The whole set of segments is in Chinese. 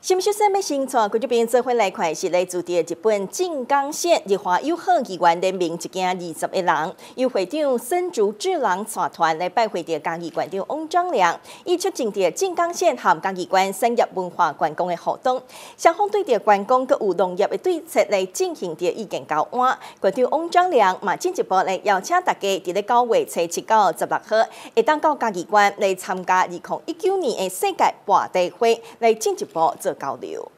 新秀生的新创，观众朋友做回来看是来自的日本静冈县日华友好议员联名一件二十一人，由会长森竹智郎带团来拜会的嘉义馆长翁章良，以出席的静冈县和嘉义馆产业文化观光的活动。双方对的观光佮有农业的对策来进行的意见交换。馆长翁章良嘛进一步来邀请大家伫咧九月初七到十六号，会当到嘉义馆来参加二零一九年的世界博览会来进一步。交流。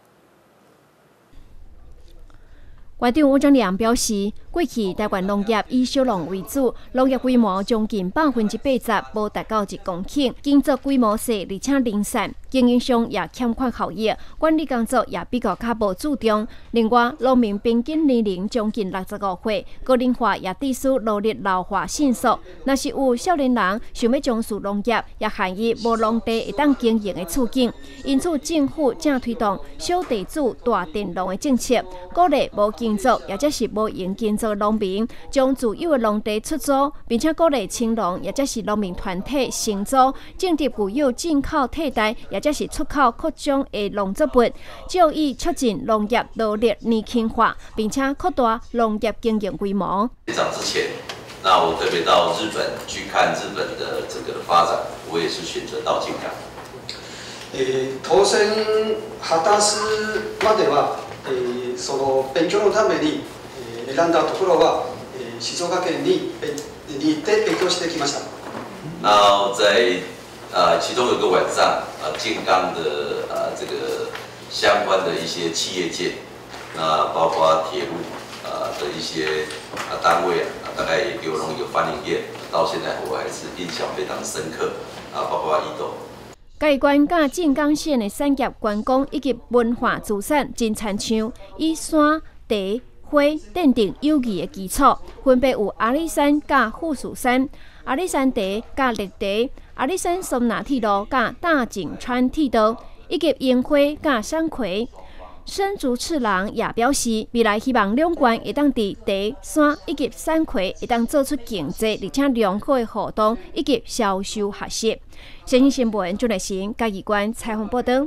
馆长吴章良表示，过去台湾农业以小农为主，农业规模将近百分之八十无达到一公顷，经作规模小而且零散。经营上也欠缺效益，管理工作也比较较无注重。另外，农民平均年龄将近六十五岁，高龄化也致使劳力老化迅速。若是有少年人想要从事农业，也限于无农地会当经营的处境。因此，政府正推动小地主大佃农的政策，鼓励无耕作，也则是无用耕作的农民，将自有的农地出租，并且鼓励青农，也则是农民团体承租，种植具有进口替代，也这是出口扩张的农作物，就以促进农业劳力年轻化，并且扩大农业经营规模。市长之前，那我特别到日本去看日本的这个发展，我也是选择到静冈。え当選果たすまでは、えその勉強のために、え 選んだところは、え静岡県にに行って勉強してきました。那在呃，其中有个晚上，呃，静冈的呃这个相关的一些企业界，那包括铁路呃的一些呃单位啊，大概也给我弄一个翻译页，到现在我还是印象非常深刻啊，包括伊豆。该关甲静冈县的产业观光以及文化资产真参像，以山、地、 花奠定友谊的基础，分别有阿里山、甲富士山、阿里山茶、甲绿茶。阿里山松纳铁路、甲大井川铁道，以及樱花、甲山葵。生竹次郎也表示，未来希望两关会当伫茶山以及山葵会当做出经济而且良好的互动以及销售合适。新新闻，朱立新嘉义县采访报道。